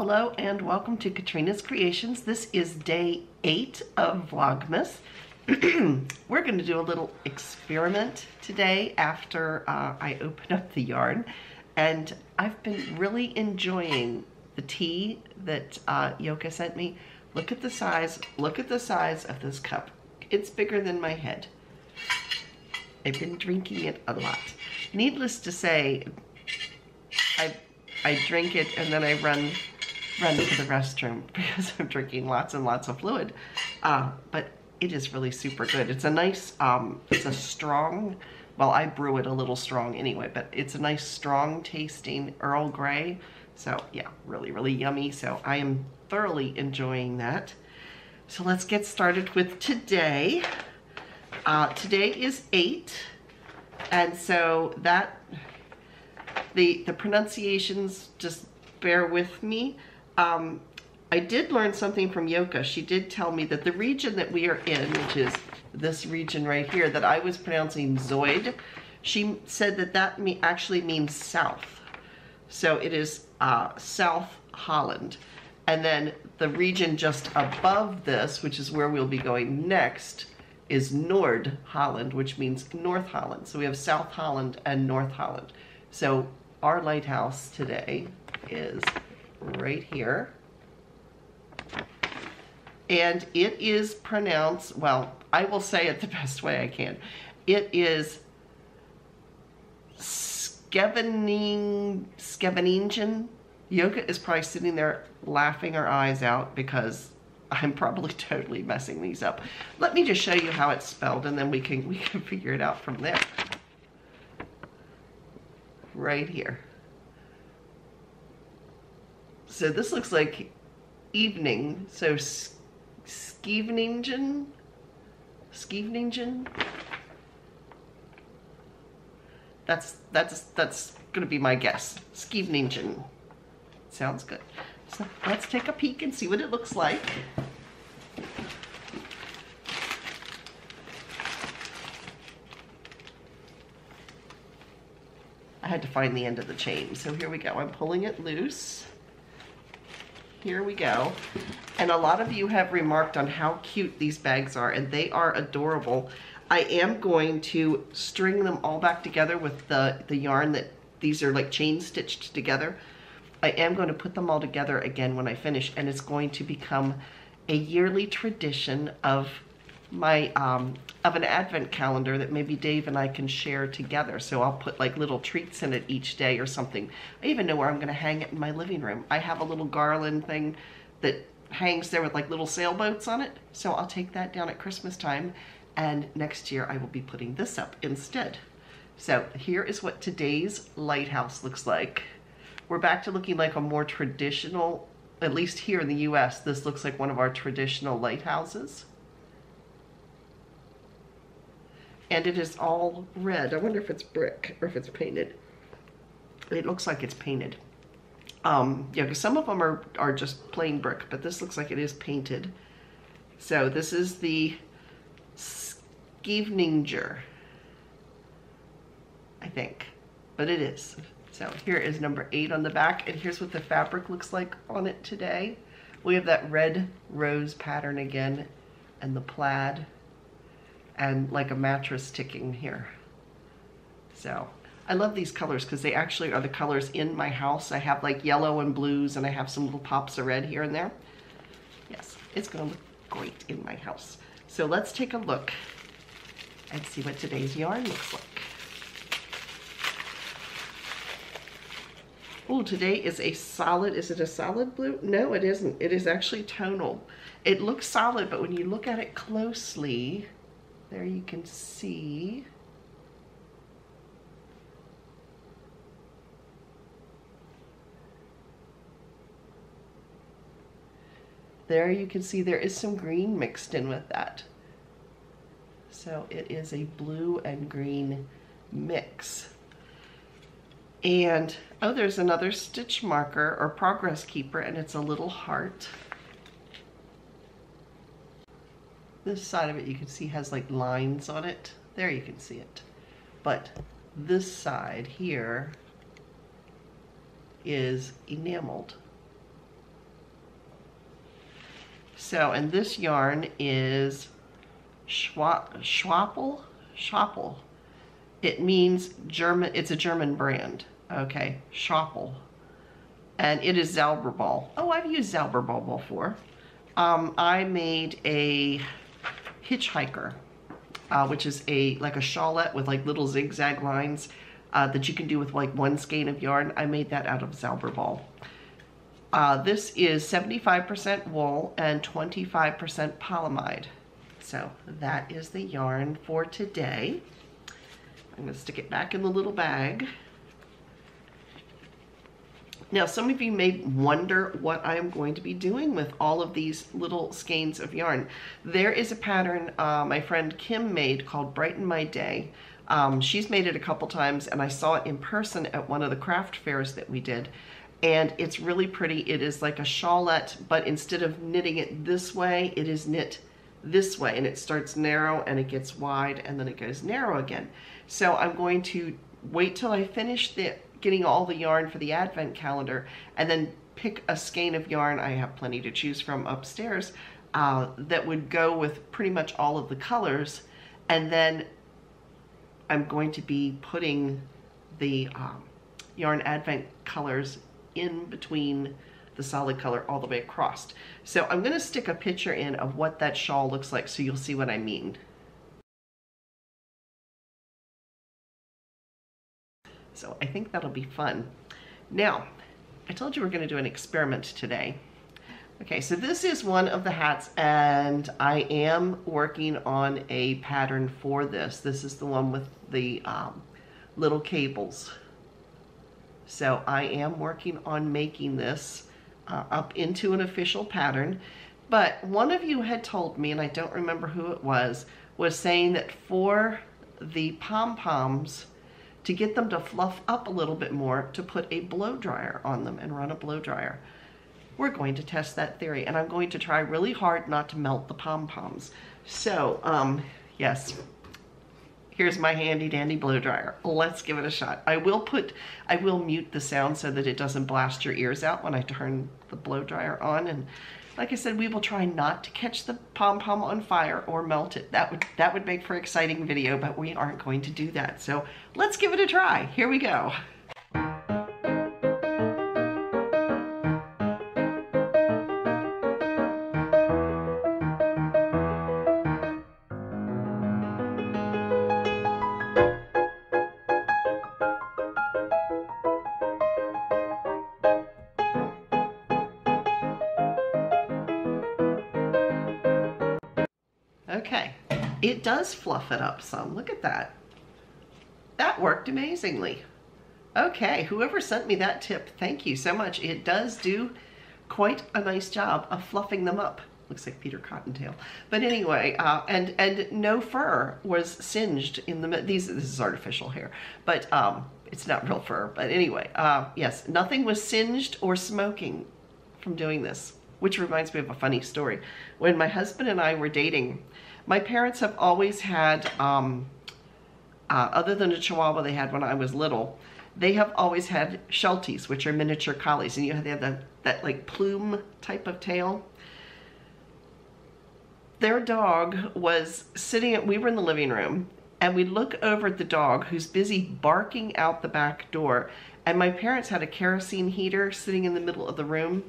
Hello and welcome to Katrina's Creations. This is day eight of Vlogmas. We're going to do a little experiment today after uh, I open up the yarn. And I've been really enjoying the tea that uh, Yoka sent me. Look at the size, look at the size of this cup. It's bigger than my head. I've been drinking it a lot. Needless to say, I I drink it and then I run run to the restroom because I'm drinking lots and lots of fluid. Uh, but it is really super good. It's a nice, um, it's a strong, well, I brew it a little strong anyway, but it's a nice strong tasting Earl Grey. So yeah, really, really yummy. So I am thoroughly enjoying that. So let's get started with today. Uh, today is eight. And so that the, the pronunciations, just bear with me. Um, I did learn something from Yoka. She did tell me that the region that we are in, which is this region right here, that I was pronouncing Zoid, she said that that me actually means south. So it is uh, South Holland. And then the region just above this, which is where we'll be going next, is Nord Holland, which means North Holland. So we have South Holland and North Holland. So our lighthouse today is right here. And it is pronounced, well, I will say it the best way I can. It is Skevening, Scheveningen. Yoka is probably sitting there laughing her eyes out because I'm probably totally messing these up. Let me just show you how it's spelled and then we can, we can figure it out from there right here. So this looks like evening. So Scheveningen, Scheveningen. That's that's that's gonna be my guess. Scheveningen. Sounds good. So let's take a peek and see what it looks like. I had to find the end of the chain. So here we go. I'm pulling it loose. Here we go. And a lot of you have remarked on how cute these bags are, and they are adorable. I am going to string them all back together with the, the yarn that these are like chain stitched together. I am going to put them all together again when I finish, and it's going to become a yearly tradition of my um, of an advent calendar that maybe Dave and I can share together. So I'll put like little treats in it each day or something. I even know where I'm going to hang it in my living room. I have a little garland thing that hangs there with like little sailboats on it. So I'll take that down at Christmas time and next year I will be putting this up instead. So here is what today's lighthouse looks like. We're back to looking like a more traditional, at least here in the US, this looks like one of our traditional lighthouses. And it is all red. I wonder if it's brick or if it's painted. It looks like it's painted. Um, yeah, because some of them are, are just plain brick, but this looks like it is painted. So this is the Skeveninger, I think, but it is. So here is number eight on the back, and here's what the fabric looks like on it today. We have that red rose pattern again, and the plaid and like a mattress ticking here. So I love these colors because they actually are the colors in my house. I have like yellow and blues and I have some little pops of red here and there. Yes, it's gonna look great in my house. So let's take a look and see what today's yarn looks like. Oh, today is a solid, is it a solid blue? No, it isn't. It is actually tonal. It looks solid, but when you look at it closely, there you can see there you can see there is some green mixed in with that. So it is a blue and green mix. And, oh, there's another stitch marker or progress keeper and it's a little heart. This side of it you can see has like lines on it. There you can see it. But this side here is enameled. So, and this yarn is Schwa Schwappel? Schwappel. It means German, it's a German brand. Okay, Schwappel. And it is Zauberball. Oh, I've used Zauberball before. Um, I made a hitchhiker, uh, which is a like a shawlette with like little zigzag lines uh, that you can do with like one skein of yarn. I made that out of Zauberball. Uh, this is 75% wool and 25% polyamide. So that is the yarn for today. I'm going to stick it back in the little bag. Now, some of you may wonder what I am going to be doing with all of these little skeins of yarn. There is a pattern uh, my friend Kim made called Brighten My Day. Um, she's made it a couple times and I saw it in person at one of the craft fairs that we did. And it's really pretty. It is like a shawlette, but instead of knitting it this way, it is knit this way and it starts narrow and it gets wide and then it goes narrow again. So I'm going to wait till I finish the getting all the yarn for the advent calendar and then pick a skein of yarn, I have plenty to choose from upstairs, uh, that would go with pretty much all of the colors. And then I'm going to be putting the um, yarn advent colors in between the solid color all the way across. So I'm going to stick a picture in of what that shawl looks like so you'll see what I mean. So I think that'll be fun. Now, I told you we're going to do an experiment today. Okay, so this is one of the hats and I am working on a pattern for this. This is the one with the um, little cables. So I am working on making this uh, up into an official pattern. But one of you had told me, and I don't remember who it was, was saying that for the pom-poms, to get them to fluff up a little bit more to put a blow dryer on them and run a blow dryer. We're going to test that theory and I'm going to try really hard not to melt the pom-poms. So, um, yes, here's my handy dandy blow dryer. Let's give it a shot. I will put, I will mute the sound so that it doesn't blast your ears out when I turn the blow dryer on and like I said, we will try not to catch the pom-pom on fire or melt it. That would, that would make for exciting video, but we aren't going to do that. So let's give it a try. Here we go. Okay, it does fluff it up some. Look at that. That worked amazingly. Okay, whoever sent me that tip, thank you so much. It does do quite a nice job of fluffing them up. Looks like Peter Cottontail. But anyway, uh, and and no fur was singed in the, these, this is artificial hair, but um, it's not real fur. But anyway, uh, yes, nothing was singed or smoking from doing this which reminds me of a funny story. When my husband and I were dating, my parents have always had, um, uh, other than a Chihuahua they had when I was little, they have always had Shelties, which are miniature collies, and you have, they have that, that like plume type of tail. Their dog was sitting at, we were in the living room, and we look over at the dog who's busy barking out the back door, and my parents had a kerosene heater sitting in the middle of the room.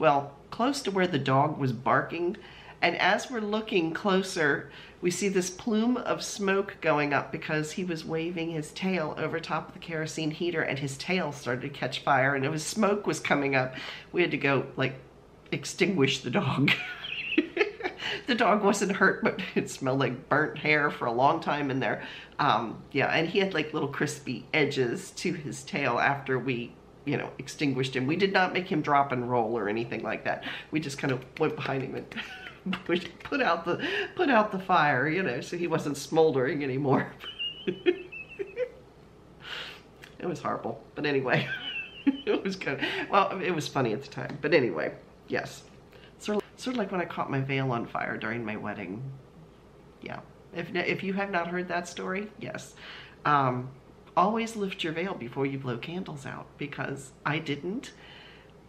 Well, close to where the dog was barking. And as we're looking closer, we see this plume of smoke going up because he was waving his tail over top of the kerosene heater and his tail started to catch fire and it was smoke was coming up. We had to go like extinguish the dog. the dog wasn't hurt, but it smelled like burnt hair for a long time in there. Um, yeah, and he had like little crispy edges to his tail after we you know, extinguished him. We did not make him drop and roll or anything like that. We just kind of went behind him and pushed, put out the put out the fire, you know, so he wasn't smoldering anymore. it was horrible, but anyway, it was good. well, it was funny at the time. But anyway, yes, sort of sort of like when I caught my veil on fire during my wedding. Yeah, if if you have not heard that story, yes. Um, always lift your veil before you blow candles out because I didn't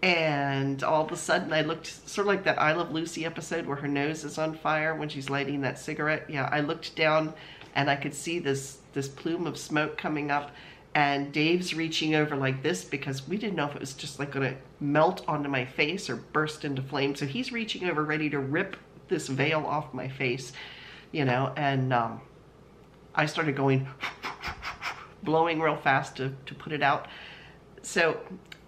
and all of a sudden I looked sort of like that I Love Lucy episode where her nose is on fire when she's lighting that cigarette. Yeah, I looked down and I could see this this plume of smoke coming up and Dave's reaching over like this because we didn't know if it was just like gonna melt onto my face or burst into flames. So he's reaching over ready to rip this veil off my face, you know, and um, I started going blowing real fast to, to put it out. So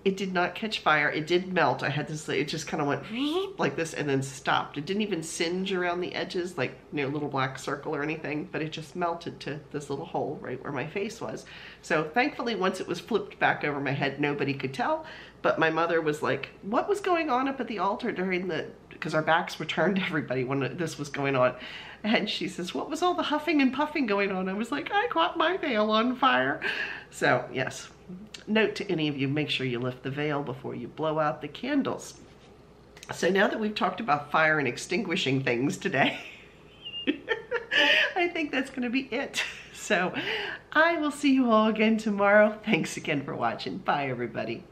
it did not catch fire. It did melt. I had this, it just kind of went like this and then stopped. It didn't even singe around the edges like you know, little black circle or anything, but it just melted to this little hole right where my face was. So thankfully, once it was flipped back over my head, nobody could tell. But my mother was like, what was going on up at the altar during the, because our backs were turned to everybody when this was going on. And she says, what was all the huffing and puffing going on? I was like, I caught my veil on fire. So yes, note to any of you, make sure you lift the veil before you blow out the candles. So now that we've talked about fire and extinguishing things today, I think that's going to be it. So I will see you all again tomorrow. Thanks again for watching. Bye, everybody.